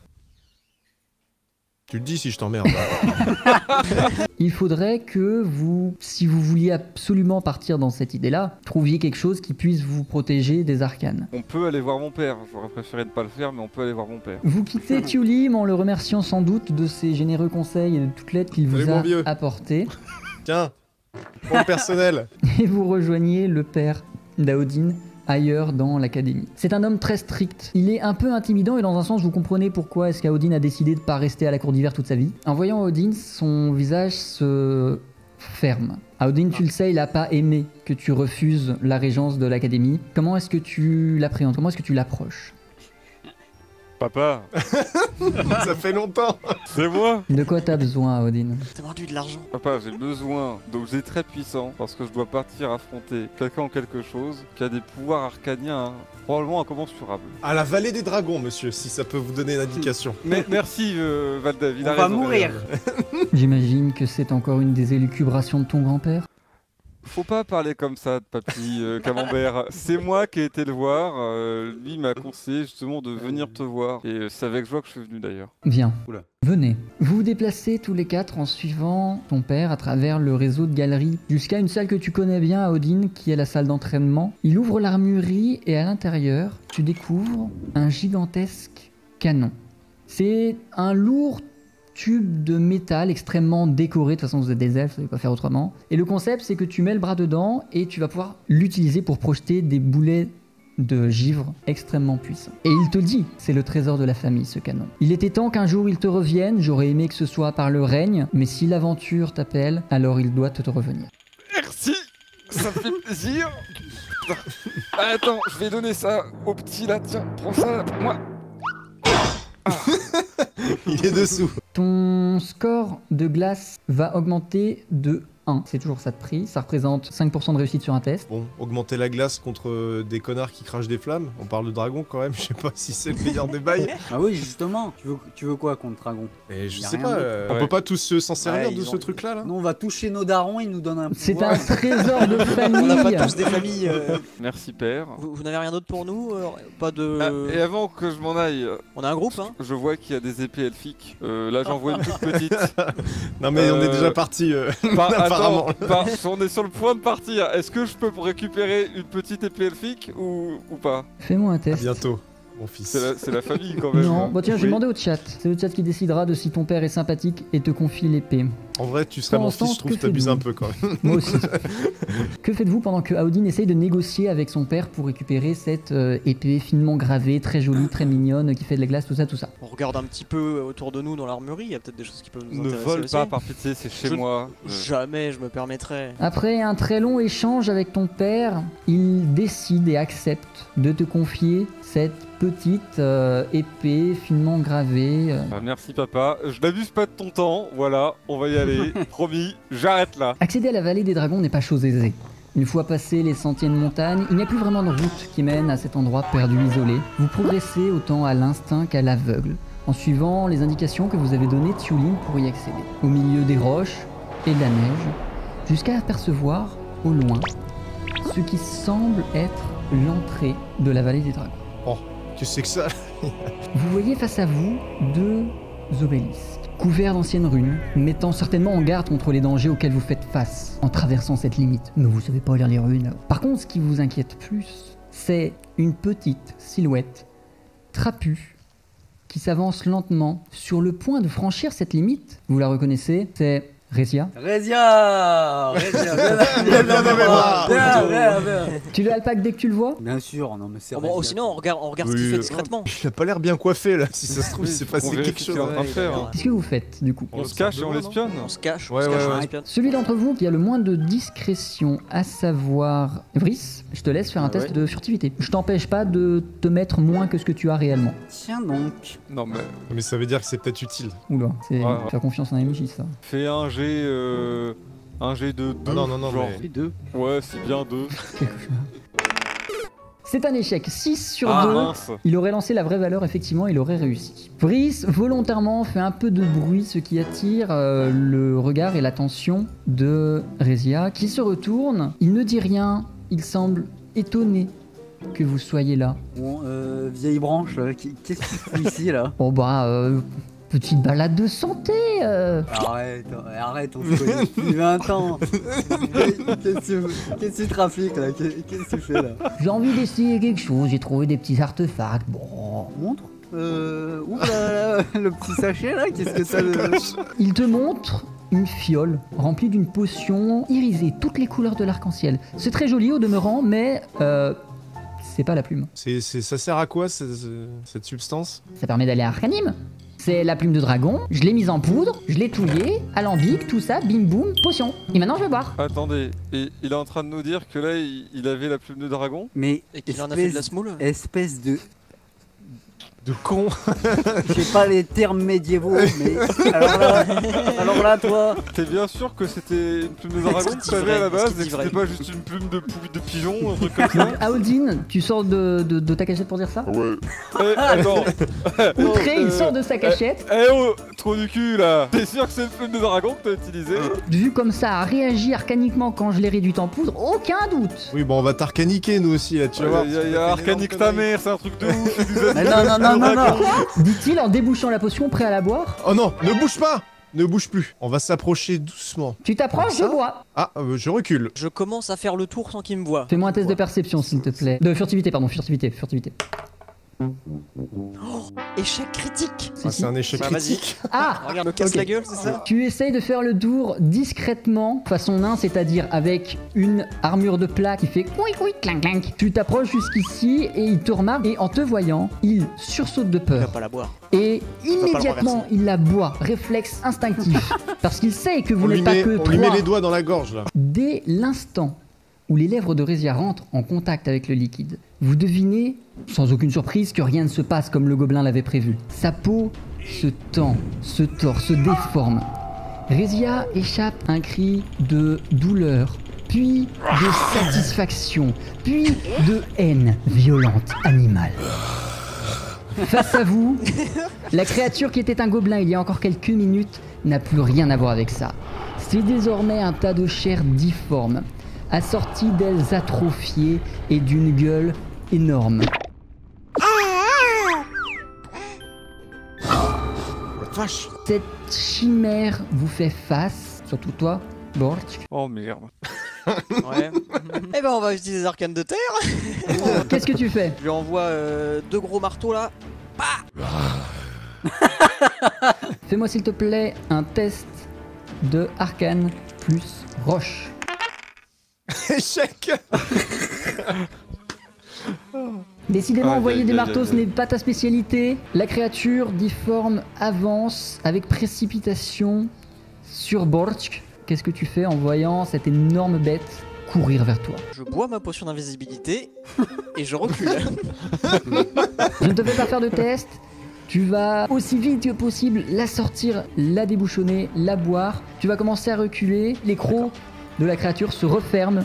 Tu le dis si je t'emmerde. hein. Il faudrait que vous, si vous vouliez absolument partir dans cette idée-là, trouviez quelque chose qui puisse vous protéger des arcanes. On peut aller voir mon père, j'aurais préféré ne pas le faire, mais on peut aller voir mon père. Vous quittez Tulim en le remerciant sans doute de ses généreux conseils et de toute l'aide qu'il vous a vieux. apporté, Tiens, pour personnel. et vous rejoignez le père d'Aodin ailleurs dans l'académie. C'est un homme très strict. Il est un peu intimidant et dans un sens vous comprenez pourquoi est-ce qu'Aodin a décidé de pas rester à la cour d'hiver toute sa vie. En voyant Aodin, son visage se ferme. Aodin, tu le sais, il a pas aimé que tu refuses la régence de l'académie. Comment est-ce que tu l'appréhendes? Comment est-ce que tu l'approches? Papa, Ça fait longtemps. c'est moi De quoi t'as besoin, Aodin T'as vendu de l'argent. Papa, j'ai besoin d'objets très puissants parce que je dois partir affronter quelqu'un ou quelque chose qui a des pouvoirs arcaniens hein, probablement incommensurables. À la vallée des dragons, monsieur, si ça peut vous donner une indication. Mais merci euh, Valdev, il On a va raison. mourir. J'imagine que c'est encore une des élucubrations de ton grand-père Faut pas parler comme ça de papy euh, Camembert. C'est moi qui ai été le voir. euh, lui m'a conseillé justement de venir te voir. Et euh, c'est avec joie que je suis venu d'ailleurs. Bien. Oula. Venez. Vous vous déplacez tous les quatre en suivant ton père à travers le réseau de galeries jusqu'à une salle que tu connais bien à Odin, qui est la salle d'entraînement. Il ouvre l'armurerie et à l'intérieur, tu découvres un gigantesque canon. C'est un lourd tube de métal extrêmement décoré. De toute façon, vous êtes des elfes, vous ne pas faire autrement. Et le concept, c'est que tu mets le bras dedans et tu vas pouvoir l'utiliser pour projeter des boulets de givre extrêmement puissants. Et il te dit, c'est le trésor de la famille, ce canon. Il était temps qu'un jour il te revienne, j'aurais aimé que ce soit par le règne, mais si l'aventure t'appelle, alors il doit te revenir. Merci Ça fait plaisir Attends, je vais donner ça au petit là. Tiens, prends ça pour moi. Il est dessous. Ton score de glace va augmenter de 1. C'est toujours ça de prix. Ça représente 5% de réussite sur un test. Bon, augmenter la glace contre euh, des connards qui crachent des flammes. On parle de dragon quand même, je sais pas si c'est le meilleur des bails. Ah oui, justement. Tu veux, tu veux quoi contre Dragon? Et je Y a sais pas, euh, on Ouais. peut pas tous s'en servir Ouais, de ce ont- truc-là là? Nous, on va toucher nos darons, ils nous donnent un C'est un trésor de On n'a pas famille. tous des familles. euh, Merci père. Vous, vous n'avez rien d'autre pour nous euh, Pas de. Ah, et avant que je m'en aille, On a un groupe, hein je vois qu'il y a des épées elfiques. Euh, là, j'en vois une toute petite. Non mais on est déjà parti. euh, Par- Apparemment. on est sur le point de partir. Est-ce que je peux récupérer une petite épée elfique ou, ou pas? Fais-moi un à test. bientôt, mon fils. C'est la, famille quand même. Non, hein. bah tiens, j'ai Oui. demandé au chat. C'est le chat qui décidera de si ton père est sympathique et te confie l'épée. En vrai, tu serais Pour mon fils, je trouve que t'abuses un peu quand même. Moi aussi. que faites-vous pendant que Audin essaye de négocier avec son père pour récupérer cette euh, épée finement gravée, très jolie, très mignonne, qui fait de la glace, tout ça, tout ça? On regarde un petit peu autour de nous dans l'armurerie, il y a peut-être des choses qui peuvent nous Ne intéresser. vole aussi. pas par pitié, c'est chez Je- moi. Jamais je me permettrais. Après un très long échange avec ton père, il décide et accepte de te confier cette petite euh, épée finement gravée. euh. bah, merci papa. Je n'abuse pas de ton temps. Voilà, on va y aller. Promis, j'arrête là. Accéder à la vallée des dragons n'est pas chose aisée. Une fois passé les sentiers de montagne, il n'y a plus vraiment de route qui mène à cet endroit perdu isolé. Vous progressez autant à l'instinct qu'à l'aveugle, en suivant les indications que vous avez données Tiulin pour y accéder. Au milieu des roches et de la neige, jusqu'à apercevoir, au loin, ce qui semble être l'entrée de la vallée des dragons. Tu sais que ça Vous voyez face à vous deux obélisques, couverts d'anciennes runes, mettant certainement en garde contre les dangers auxquels vous faites face en traversant cette limite. Mais vous savez pas lire les runes. Par contre, ce qui vous inquiète plus, c'est une petite silhouette trapue qui s'avance lentement sur le point de franchir cette limite. Vous la reconnaissez C'est Résia Résia Viens. Tu le alpac dès que tu le vois? Bien sûr, non mais c'est Oh, bon, Résia. sinon, on regarde, on regarde ce qu'il fait discrètement. Il a pas l'air bien coiffé là, si ça se trouve, il s'est passé quelque chose. hein. Qu'est-ce que vous faites du coup? On se cache et on l'espionne. On se cache, on se on. Celui d'entre vous qui a le moins de discrétion, à savoir Brice, je te laisse faire un Ah test de furtivité. Je t'empêche pas de te mettre moins que ce que tu as réellement. Tiens donc. Non mais Mais ça veut dire que c'est peut-être utile. Oula, c'est faire confiance en un MJ ça. fais un G, euh, un G de 2. Ah non, non, non, genre. mais- deux. Ouais, si bien 2. Quel cauchemar. C'est un échec, 6 sur Ah 2. mince. Il aurait lancé la vraie valeur, effectivement, il aurait réussi. Brice, volontairement, fait un peu de bruit, ce qui attire euh, le regard et l'attention de Résia, qui se retourne. Il ne dit rien, il semble étonné que vous soyez là. Bon, euh, vieille branche, qu'est-ce que tu fais ici là? Bon bah, euh, petite balade de santé. euh. Arrête, arrête, on se connaît depuis 20 ans. Qu'est-ce que tu trafiques là? Qu'est- Qu'est-ce que tu fais là? J'ai envie d'essayer quelque chose, j'ai trouvé des petits artefacts. Bon. Montre euh, Ouvre là, là, le petit sachet là, qu'est-ce que ça le... Il te montre une fiole remplie d'une potion irisée, toutes les couleurs de l'arc-en-ciel. C'est très joli au demeurant, mais euh, c'est pas la plume. C'est, c'est- ça sert à quoi ce- ce- cette substance? Ça permet d'aller à Arcanime. C'est la plume de dragon, je l'ai mise en poudre, je l'ai touillée, alambic, tout ça, bim boum, potion. Et maintenant je vais boire. Attendez, et il est en train de nous dire que là il, il avait la plume de dragon? Mais Et qu'il en a fait de la espèce, smoule? espèce de... De con. Je sais pas les termes médiévaux, mais... Alors là, alors là toi... T'es bien sûr que c'était une plume de dragon que t'avais à la base et que c'était pas juste une plume de, pou- de pigeon ou un truc comme ça tu sors de, de- de ta cachette pour dire ça Eh, attends. Outré, il Euh, sort de sa cachette. Eh oh, trop du cul là. T'es sûr que c'est une plume de dragon que t'as utilisée Vu comme ça, a réagi arcaniquement quand je l'ai réduite en poudre, aucun doute. Oui, bon, on va t'arcaniquer nous aussi là, tu vas voir. Il y a, y Arcanique ta mère, c'est un truc de ouf non, non, non, non, non Dit-il en débouchant la potion, prêt à la boire. Oh non, ne bouge pas Ne bouge plus. On va s'approcher doucement. Tu t'approches, je Ça bois. Ah, euh, je recule. Je commence à faire le tour sans qu'il me voie. Fais-moi un test de perception, s'il te plaît. De furtivité, pardon, furtivité, furtivité. Échec critique Ah, c'est un échec Bah, critique. Ah Regarde, me casse Ok. la gueule, c'est ça Tu essayes de faire le tour discrètement, façon nain, c'est-à-dire avec une armure de plat qui fait couic couic clink clink. Tu t'approches jusqu'ici et il te remarque et en te voyant, il sursaute de Il va peur pas la boire. et immédiatement il la boit, réflexe instinctif, parce qu'il sait que vous n'êtes pas met, que on lui met les doigts dans la gorge là. Dès l'instant où les lèvres de Résia rentrent en contact avec le liquide, vous devinez, sans aucune surprise, que rien ne se passe comme le gobelin l'avait prévu. Sa peau se tend, se tord, se déforme. Résia échappe un cri de douleur, puis de satisfaction, puis de haine violente animale. Face à vous, la créature qui était un gobelin il y a encore quelques minutes n'a plus rien à voir avec ça. C'est désormais un tas de chair difforme, assorti d'ailes atrophiées et d'une gueule énorme. Cette chimère vous fait face, surtout toi, Borch. Oh merde. Ouais. eh ben, on va utiliser les arcanes de terre. Qu'est-ce que tu fais Je lui envoie euh, deux gros marteaux là. Fais-moi s'il te plaît un test de arcane plus roche. Échec Décidément, Aïe, envoyer des marteaux, ce n'est pas ta spécialité. La créature difforme avance avec précipitation sur Borch. Qu'est-ce que tu fais en voyant cette énorme bête courir vers toi? Je bois ma potion d'invisibilité et je recule. Je ne te fais pas faire de test. Tu vas aussi vite que possible la sortir, la débouchonner, la boire. Tu vas commencer à reculer. Les crocs de la créature se referment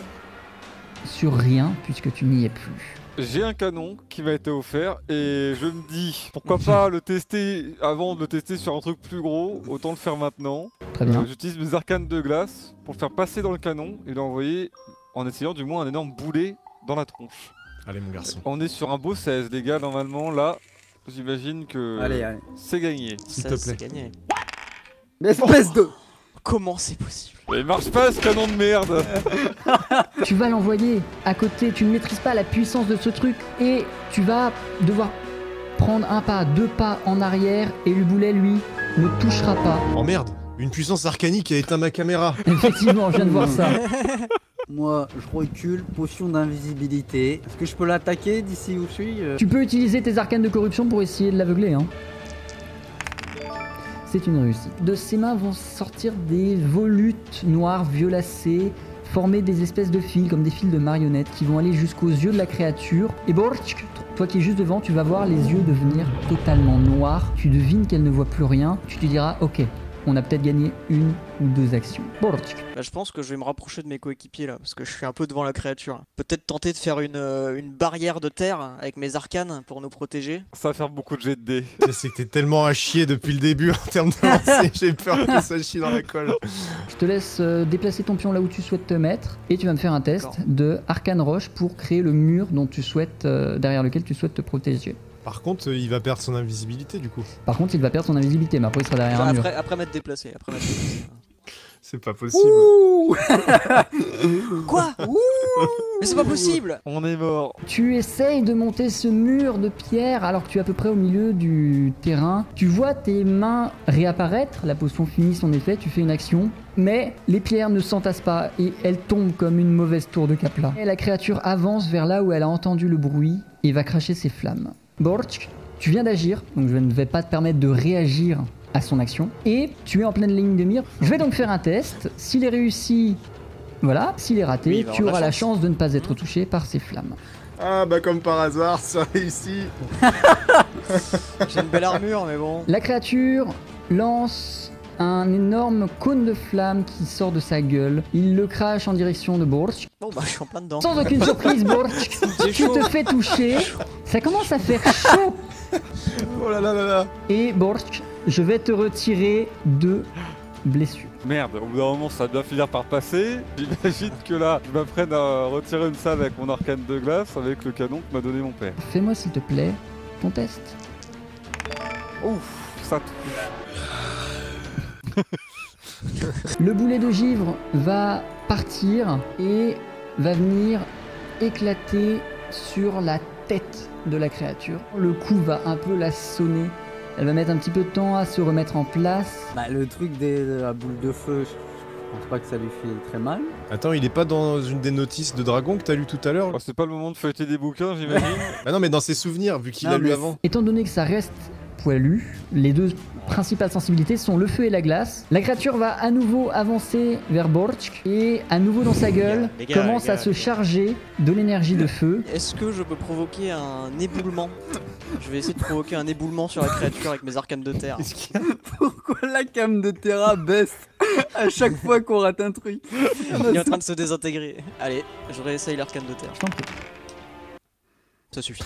sur rien puisque tu n'y es plus. J'ai un canon qui m'a été offert et je me dis pourquoi pas le tester avant de le tester sur un truc plus gros, autant le faire maintenant. Très bien. Euh, J'utilise mes arcanes de glace pour le faire passer dans le canon et l'envoyer en essayant du moins un énorme boulet dans la tronche. Allez mon garçon. On est sur un beau 16 les gars normalement là j'imagine que Allez, allez. c'est gagné. S'il te c'est plaît. gagné. Mais espèce de... Comment c'est possible? Mais il marche pas ce canon de merde Tu vas l'envoyer à côté, tu ne maîtrises pas la puissance de ce truc et tu vas devoir prendre un pas, deux pas en arrière et le boulet lui ne touchera pas. Oh merde Une puissance arcanique a éteint ma caméra. Effectivement, je viens de voir ça. Moi, je recule, potion d'invisibilité. Est-ce que je peux l'attaquer d'ici où je suis euh Tu peux utiliser tes arcanes de corruption pour essayer de l'aveugler. Hein. C'est une réussite. De ses mains vont sortir des volutes noires violacées, former des espèces de fils, comme des fils de marionnettes, qui vont aller jusqu'aux yeux de la créature. Et Borch, toi qui es juste devant, tu vas voir les yeux devenir totalement noirs. Tu devines qu'elle ne voit plus rien. Tu te diras, ok, on a peut-être gagné une ou deux actions. Bah, je pense que je vais me rapprocher de mes coéquipiers là, parce que je suis un peu devant la créature. Peut-être tenter de faire une, euh, une barrière de terre avec mes arcanes pour nous protéger. Ça va faire beaucoup de jets de dés. C'est que t'es tellement à chier depuis le début en termes de lancer, j'ai peur que ça chie dans la colle. Je te laisse euh, déplacer ton pion là où tu souhaites te mettre et tu vas me faire un test de arcane roche pour créer le mur dont tu souhaites, euh, derrière lequel tu souhaites te protéger. Par contre, euh, il va perdre son invisibilité du coup. Par contre, il va perdre son invisibilité, mais après il sera derrière un mur. Après, après m'être déplacé. Après m'être déplacé. C'est pas possible. Ouh Quoi Mais c'est pas possible On est mort. Tu essayes de monter ce mur de pierre alors que tu es à peu près au milieu du terrain. Tu vois tes mains réapparaître, la potion finit son effet, tu fais une action, mais les pierres ne s'entassent pas et elles tombent comme une mauvaise tour de Capla. Et la créature avance vers là où elle a entendu le bruit et va cracher ses flammes. Borch, tu viens d'agir, donc je ne vais pas te permettre de réagir à son action. Et tu es en pleine ligne de mire. Je vais donc faire un test. S'il est réussi, voilà. S'il est raté, Oui, tu auras la la chance. chance de ne pas être touché par ces flammes. Ah bah comme par hasard, ça réussit. J'ai une belle armure, mais bon. La créature lance un énorme cône de flamme qui sort de sa gueule. Il le crache en direction de Borch. Bon, bah, je suis en plein dedans. Sans aucune surprise, Borch, tu chaud. te fais toucher. Ça commence à faire chaud. Oh là là là là. Et Borch, je vais te retirer deux blessures. Merde, au bout d'un moment ça doit finir par passer. J'imagine que là, je m'apprenne à retirer une salve avec mon arcane de glace avec le canon que m'a donné mon père. Fais-moi s'il te plaît ton test. Ouf, ça touche. Le boulet de givre va partir et va venir éclater sur la tête de la créature. Le coup va un peu la sonner. Elle va mettre un petit peu de temps à se remettre en place. Bah, le truc des- de la boule de feu, je pense pas que ça lui fait très mal. Attends, il est pas dans une des notices de dragon que t'as lu tout à l'heure Oh, c'est pas le moment de feuilleter des bouquins, j'imagine. Ah non, mais dans ses souvenirs, vu qu'il a lu avant. Étant donné que ça reste poilu, les deux principales sensibilités sont le feu et la glace. La créature va à nouveau avancer vers Borch et à nouveau dans sa gueule Les gars, commence les gars, à se charger de l'énergie de feu. Est-ce que je peux provoquer un éboulement? Je vais essayer de provoquer un éboulement sur la créature avec mes arcanes de terre. A Pourquoi la cam de Terra baisse à chaque fois qu'on rate un truc? Il est en train de se désintégrer. Allez, je réessaye l'arcane de terre. Je t'en prie. Ça suffit.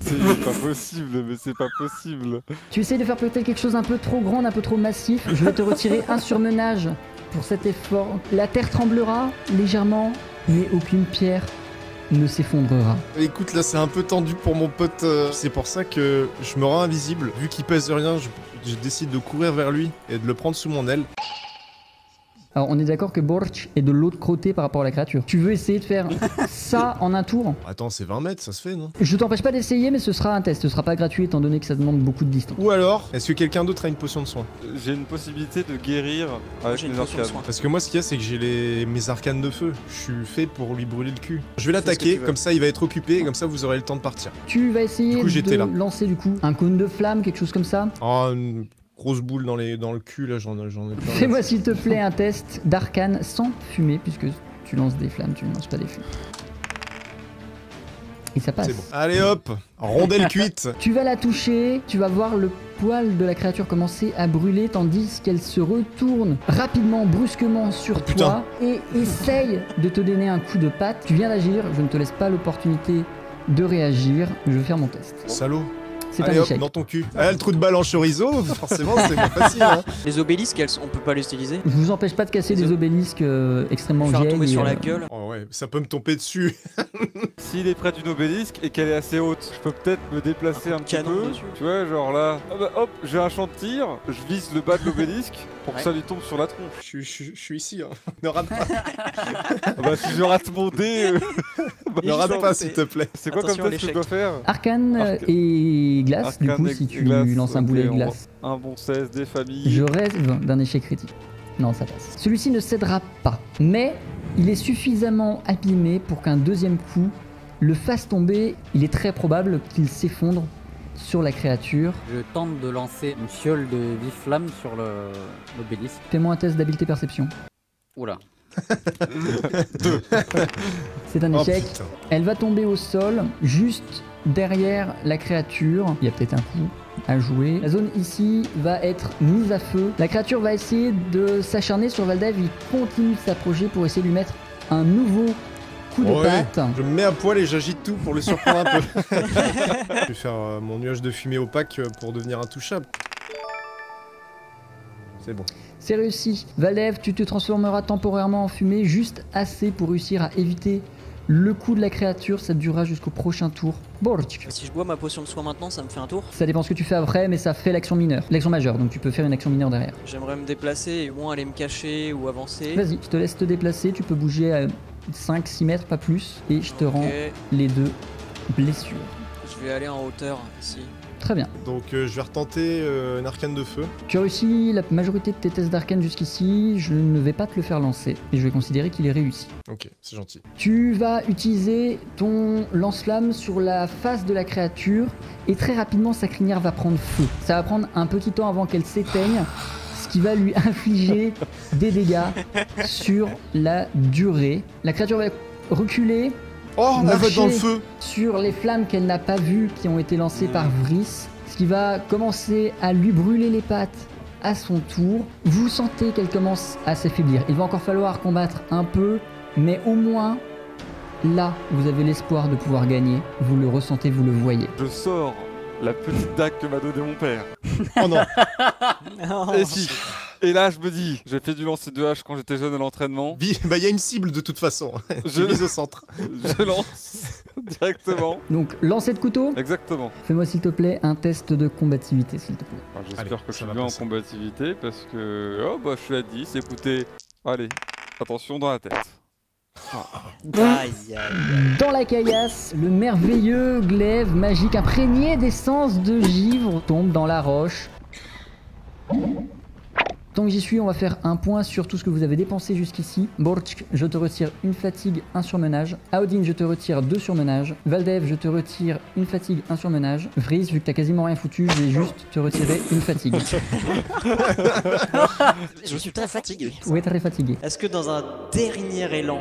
C'est pas possible, mais c'est pas possible. Tu essayes de faire peut-être quelque chose un peu trop grand, un peu trop massif. Je vais te retirer un surmenage pour cet effort. La terre tremblera légèrement, mais aucune pierre ne s'effondrera. Écoute, là, c'est un peu tendu pour mon pote. euh, C'est pour ça que je me rends invisible. Vu qu'il pèse de rien, je, je décide de courir vers lui et de le prendre sous mon aile. Alors on est d'accord que Borch est de l'autre côté par rapport à la créature. Tu veux essayer de faire ça en un tour Attends, c'est 20 mètres, ça se fait, non? Je t'empêche pas d'essayer, mais ce sera un test. Ce sera pas gratuit étant donné que ça demande beaucoup de distance. Ou alors, est-ce que quelqu'un d'autre a une potion de soin? J'ai une possibilité de guérir avec J'ai une mes potion de arcanes. soin. Parce que moi, ce qu'il y a, c'est que j'ai les... mes arcanes de feu. Je suis fait pour lui brûler le cul. Je vais l'attaquer, comme ça, il va être occupé, et comme ça, vous aurez le temps de partir. Tu vas essayer Du coup, j'étais de là. lancer du coup un cône de flamme, quelque chose comme ça? Oh, une grosse boule dans, les... dans le cul, là, j'en ai plein. Fais-moi s'il te plaît un test d'arcane sans fumée, puisque tu lances des flammes, tu ne lances pas des fumées. Et ça passe. Bon. Allez hop, rondelle cuite. Tu vas la toucher, tu vas voir le poil de la créature commencer à brûler tandis qu'elle se retourne rapidement, brusquement sur Oh, toi et essaye de te donner un coup de patte. Tu viens d'agir, je ne te laisse pas l'opportunité de réagir. Je vais faire mon test. Salaud. C'est un hop, échec. dans ton cul. Ah, le trou de balle en chorizo, forcément, c'est pas facile. Hein. Les obélisques, elles, sont- on peut pas les utiliser. Je vous empêche pas de casser des obélisques euh, extrêmement Faire vieilles. tomber sur euh, la gueule. Oh, ouais, ça peut me tomber dessus. S'il est près d'une obélisque et qu'elle est assez haute, je peux peut-être me déplacer Un petit peu. dessus. Tu vois, genre là, ah bah, hop, j'ai un champ de tir, je vise le bas de l'obélisque pour Ouais. que ça lui tombe sur la tronche. Je suis- je suis- je suis ici, hein. Ne rate pas, Ah bah si je rate mon dé, euh, bah, ne rate pas s'il te plaît. c'est quoi comme test que je dois faire Arcane euh, Arca- et glace, du Arcane coup, si tu glace, lances un boulet de glace. Un bon 16 des familles. Je rêve d'un échec critique. Non, ça passe. Celui-ci ne cédera pas, mais il est suffisamment abîmé pour qu'un deuxième coup le fasse tomber. Il est très probable qu'il s'effondre sur la créature. Je tente de lancer une fiole de vif-flamme sur le- l'obélisque. Fais-moi un test d'habileté perception. Oula. C'est un Oh échec. Elle va tomber au sol, juste derrière la créature. Il y a peut-être un coup à jouer. La zone ici va être mise à feu. La créature va essayer de s'acharner sur Valdev. Il continue de s'approcher pour essayer de lui mettre un nouveau coup de Ouais. patte. Je me mets à poil et j'agite tout pour le surprendre un peu. je vais faire euh, mon nuage de fumée opaque euh, pour devenir intouchable. C'est bon. C'est réussi. Valdev, tu te transformeras temporairement en fumée, juste assez pour réussir à éviter le coup de la créature. Ça durera jusqu'au prochain tour. Borch. Si je bois ma potion de soin maintenant, ça me fait un tour. Ça dépend ce que tu fais après, mais ça fait l'action mineure. L'action majeure, donc tu peux faire une action mineure derrière. J'aimerais me déplacer et au moins aller me cacher ou avancer. Vas-y, je te laisse te déplacer, tu peux bouger à 5-6 mètres, pas plus, et je te rends les deux blessures. je vais aller en hauteur ici. Très bien. Donc euh, je vais retenter euh, une arcane de feu. Tu as réussi la majorité de tes tests d'arcane jusqu'ici, je ne vais pas te le faire lancer, et je vais considérer qu'il est réussi. Ok, c'est gentil. Tu vas utiliser ton lance-flamme sur la face de la créature, et très rapidement sa crinière va prendre feu. Ça va prendre un petit temps avant qu'elle s'éteigne, ce qui va lui infliger des dégâts sur la durée. La créature va reculer, Oh, elle va Marcher. dans le feu sur les flammes qu'elle n'a pas vues qui ont été lancées par Vris, ce qui va commencer à lui brûler les pattes à son tour. Vous sentez qu'elle commence à s'affaiblir. Il va encore falloir combattre un peu, mais au moins là, vous avez l'espoir de pouvoir gagner. Vous le ressentez, vous le voyez. Je sors la petite dague que m'a donné mon père. Oh non Et si Et là, je me dis, j'ai fait du lancer de hache quand j'étais jeune à l'entraînement. Bah il y a une cible de toute façon. Je, au centre. je lance directement. Donc, lancer de couteau. Exactement. Fais-moi s'il te plaît un test de combativité, s'il te plaît. Alors, J'espère que je ça suis bien en combativité parce que. Oh bah je suis à 10. Écoutez, allez, attention dans la tête. Aïe aïe. Dans la caillasse, le merveilleux glaive magique imprégné d'essence de givre tombe dans la roche. Tant que j'y suis, on va faire un point sur tout ce que vous avez dépensé jusqu'ici. Borchk, je te retire une fatigue, un surmenage. Aodin, je te retire deux surmenages. Valdev, je te retire une fatigue, un surmenage. Vries, vu que t'as quasiment rien foutu, je vais juste te retirer une fatigue. Je suis très fatigué. Oui, très fatigué. Est-ce que dans un dernier élan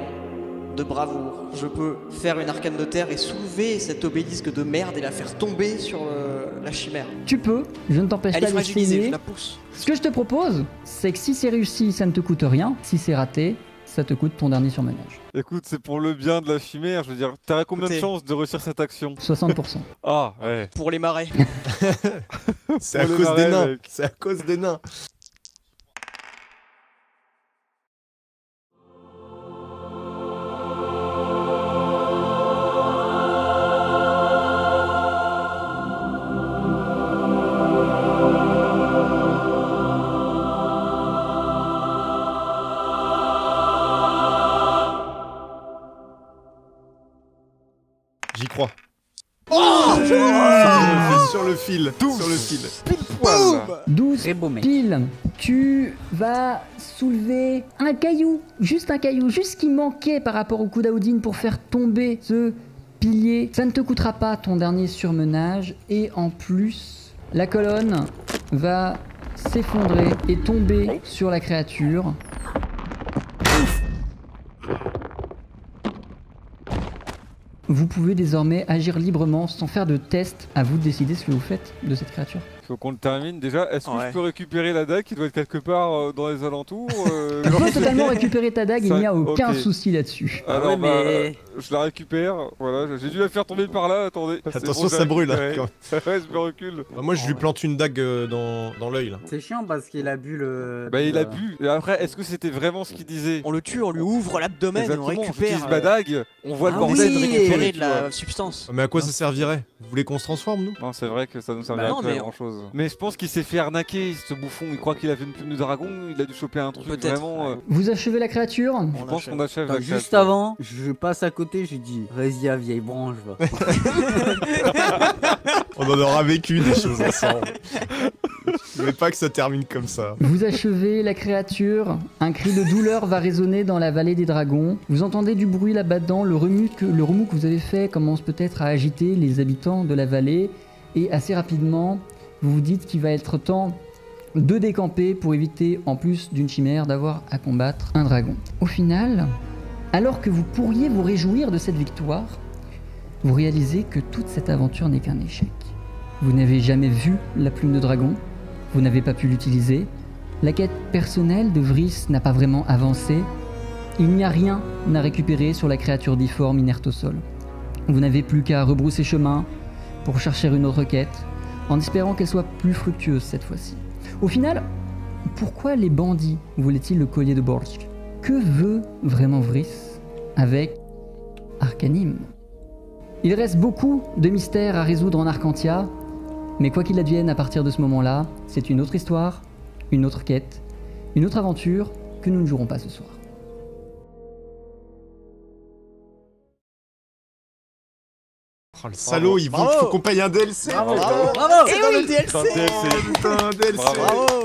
de bravoure, je peux faire une arcane de terre et soulever cet obélisque de merde et la faire tomber sur le- la chimère Tu peux, je ne t'empêche pas d'essayer. je la pousse. Ce que je te propose, c'est que si c'est réussi, ça ne te coûte rien. Si c'est raté, ça te coûte ton dernier surmenage. Écoute, c'est pour le bien de la chimère. Je veux dire, t'aurais combien de chances de réussir cette action 60%. Ah, ouais. Pour les marais. C'est à cause des nains. C'est à cause des nains. Crois. Oh Sur le fil, sur le fil. Poil. 12 Très beau mec. pile. Tu vas soulever un caillou, juste un caillou, juste ce qui manquait par rapport au coup d'Audine pour faire tomber ce pilier. Ça ne te coûtera pas ton dernier surmenage et en plus, la colonne va s'effondrer et tomber sur la créature. Vous pouvez désormais agir librement sans faire de test. À vous de décider ce que vous faites de cette créature. Faut qu'on le termine déjà. Est-ce que Ouais. je peux récupérer la dague qui doit être quelque part euh, dans les alentours euh, Tu peux totalement récupérer ta dague, il n'y a aucun souci là-dessus. Ah Alors, ouais, bah, mais- je la récupère. Voilà, j'ai dû la faire tomber par là. Attendez. Attention, bon, ça brûle, hein, ouais, je me recule. Bah, moi, je lui plante une dague euh, dans, dans l'œil là. C'est chiant parce qu'il a bu le. Bah, il a le- bu. Et après, est-ce que c'était vraiment ce qu'il disait? On le tue, on lui ouvre l'abdomen et on récupère. ma euh, dague, on voit le ah bordel oui, de récupérer de la substance. Mais à quoi ça servirait? Vous voulez qu'on se transforme, nous? Non, c'est vrai que ça nous servirait Bah non, pas à grand chose. Mais je pense qu'il s'est fait arnaquer, ce bouffon. Il croit qu'il a fait une plume de dragon, il a dû choper un truc Peut-être, vraiment. euh, Vous achevez la créature On Je pense achève. qu'on achève Attends, la juste créature. avant, je passe à côté, j'ai dit Résia, vieille branche, va. On en aura vécu des choses ensemble. Je voulais pas que ça termine comme ça. Vous achevez la créature, un cri de douleur va résonner dans la vallée des dragons. Vous entendez du bruit là-bas-dedans, le remue que, le remous que vous avez fait commence peut-être à agiter les habitants de la vallée. Et assez rapidement, vous vous dites qu'il va être temps de décamper pour éviter, en plus d'une chimère, d'avoir à combattre un dragon. Au final, alors que vous pourriez vous réjouir de cette victoire, vous réalisez que toute cette aventure n'est qu'un échec. Vous n'avez jamais vu la plume de dragon, vous n'avez pas pu l'utiliser, la quête personnelle de Vris n'a pas vraiment avancé, il n'y a rien à récupérer sur la créature difforme inerte au sol. Vous n'avez plus qu'à rebrousser chemin pour chercher une autre quête, en espérant qu'elle soit plus fructueuse cette fois-ci. Au final, pourquoi les bandits voulaient-ils le collier de Borsk Que veut vraiment Vris avec Arcanim Il reste beaucoup de mystères à résoudre en Arcantia, mais quoi qu'il advienne à partir de ce moment-là, c'est une autre histoire, une autre quête, une autre aventure que nous ne jouerons pas ce soir. Oh, le salaud, il Bravo. faut qu'on paye un DLC. Bravo, putain. bravo Et oui, DLC Putain, DLC. Bravo. Bravo